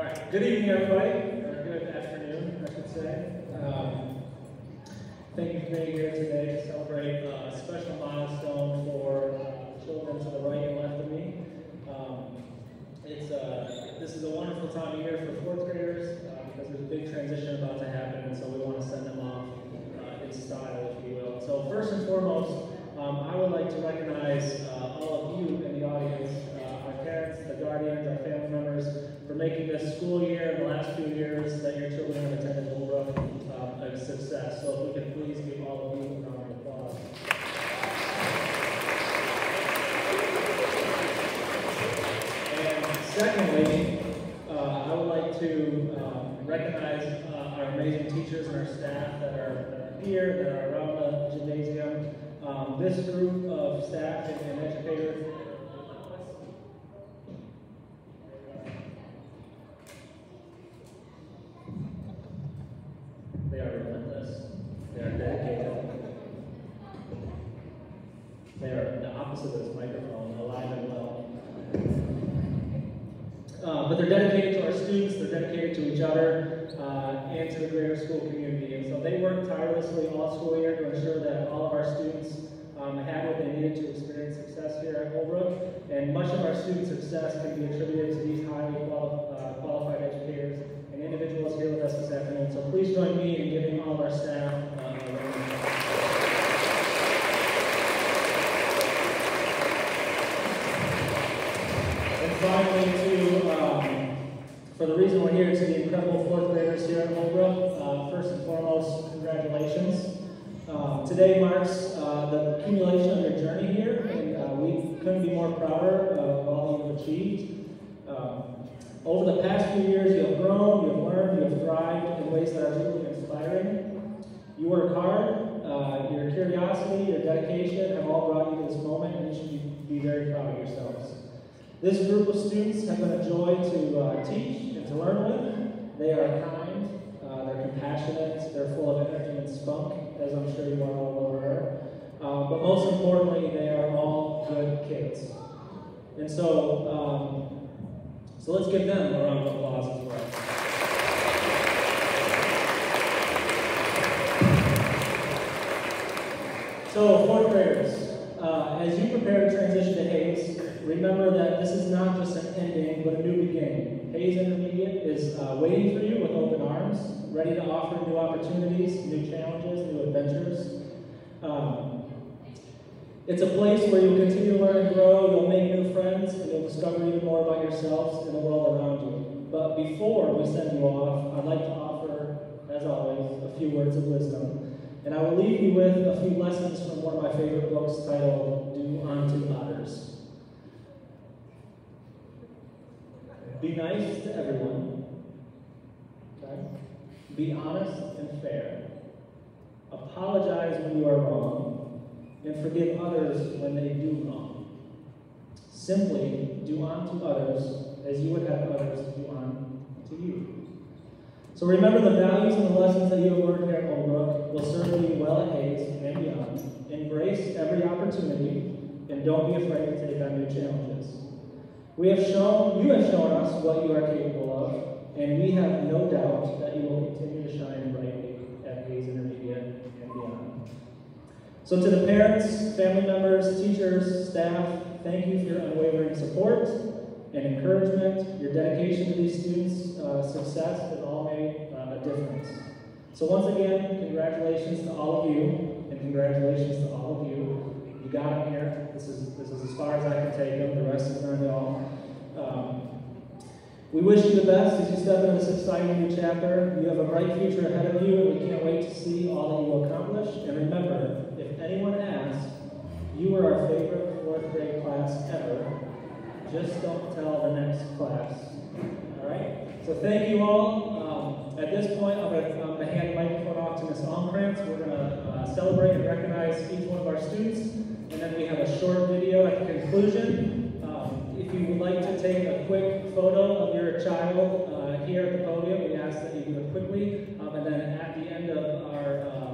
All right. Good evening, everybody. Or good afternoon, I should say. Um, thank you for being here today to celebrate uh, a special milestone for uh, children to the right and left of me. Um, it's uh, this is a wonderful time of year for fourth graders uh, because there's a big transition about to happen, and so we want to send them off uh, in style, if you will. So first and foremost, um, I would like to recognize uh, all of you in the audience, uh, our parents, the guardians, our family members, for making this school year and the last few years that your children have attended Holbrook um, a success. So if we could please give all of you a round of applause. And secondly, uh, I would like to um, recognize uh, our amazing teachers and our staff that are, here, that are around the gymnasium. Um, this group of staff and, and educators. They are relentless. They are dedicated. They are the opposite of this microphone, alive and well. Uh, but they're dedicated to our students, they're dedicated to each other, uh, and to the greater school community. And so they work tirelessly all school year to ensure that all of our students um, had what they needed to experience success here at Holbrook. And much of our student success can be attributed to these highly qualified educators and individuals here with us this afternoon. So please join me in giving all of our staff uh, a round of applause. And finally, to, um, for the reason we're here, to the incredible fourth graders here at Holbrook, uh, first and foremost, congratulations. Um, today marks uh, the accumulation of your journey here, and uh, we be of all you've achieved. Um, over the past few years, you have grown, you have learned, you have thrived in ways that are truly inspiring. You work hard, uh, your curiosity, your dedication have all brought you to this moment, and you should be, be very proud of yourselves. This group of students have been a joy to uh, teach and to learn with. They are kind, uh, they're compassionate, they're full of energy and spunk, as I'm sure you are all aware. Uh, but most importantly, they are all good kids. And so, um, so let's give them a round of applause as well. So, fourth graders, uh, as you prepare to transition to Hayes, remember that this is not just an ending, but a new beginning. Hayes Intermediate is uh, waiting for you with open arms, ready to offer new opportunities, new challenges, new adventures. Um, it's a place where you'll continue to learn and grow, you'll make new friends, and you'll discover even more about yourselves and the world around you. But before we send you off, I'd like to offer, as always, a few words of wisdom. And I will leave you with a few lessons from one of my favorite books titled Do Unto Others. Be nice to everyone. Okay? Be honest and fair. Apologize when you are wrong. And forgive others when they do wrong. Simply do unto others as you would have others do unto you. So remember the values and the lessons that you have learned here at Holbrook will serve you well at Hayes and beyond. Embrace every opportunity and don't be afraid to take on new challenges. We have shown, you have shown us what you are capable of, and we have no doubt that you will continue to shine brightly So to the parents, family members, teachers, staff, thank you for your unwavering support and encouragement. Your dedication to these students' uh, success has all made uh, a difference. So once again, congratulations to all of you, and congratulations to all of you. You got them here. This is this is as far as I can take them. The rest is on y'all. Um, we wish you the best as you step into this exciting new chapter. You have a bright future ahead of you, and we can't wait to see all that you will accomplish. And remember, anyone asks, you are our favorite fourth grade class ever. Just don't tell the next class. All right? So thank you all. Um, at this point, I'm going to hand the microphone off to Ms. Almkrantz. We're going to uh, celebrate and recognize each one of our students. And then we have a short video at the conclusion. Um, if you would like to take a quick photo of your child uh, here at the podium, we ask that you do it quickly. Um, and then at the end of our uh,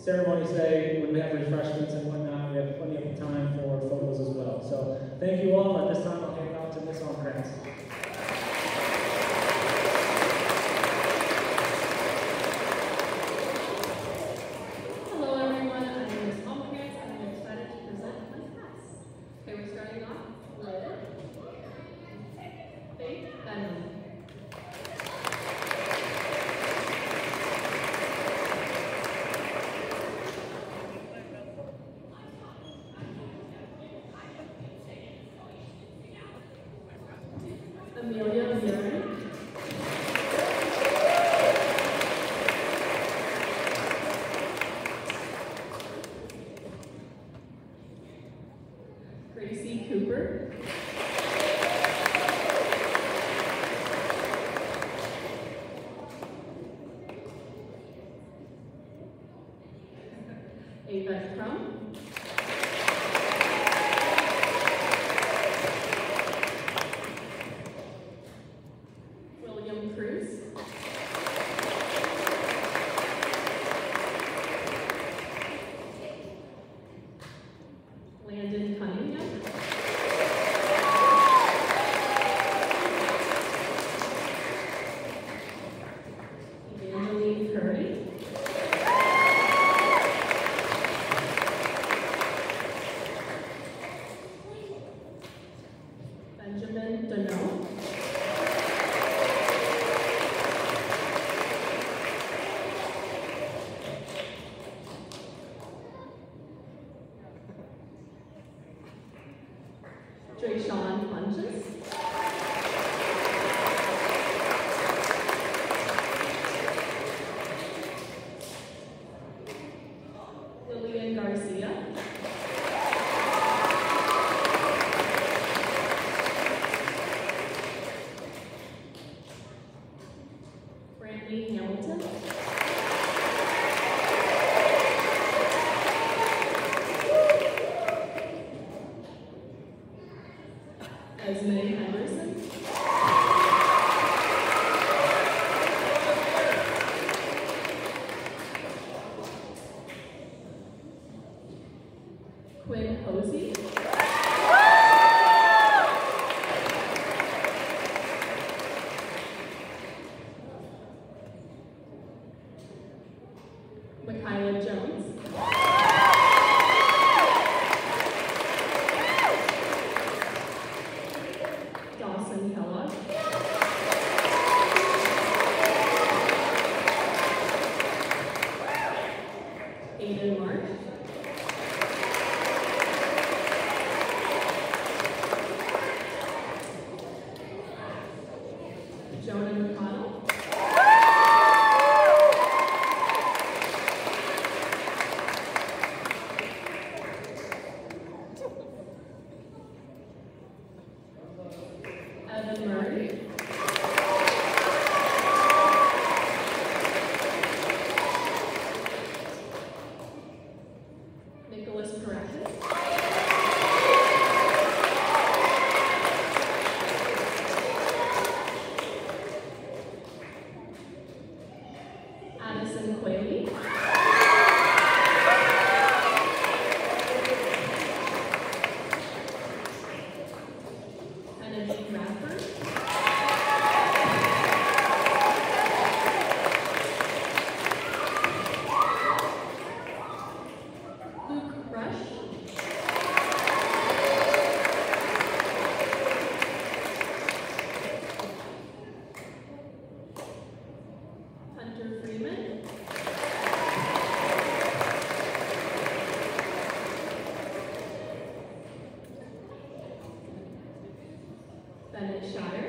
ceremony today when we have refreshments and whatnot. We have plenty of time for photos as well. So thank you all. At this time, I'll hand it off to Ms. Oncrantz. from year to. Thank Murray. Senate Shire.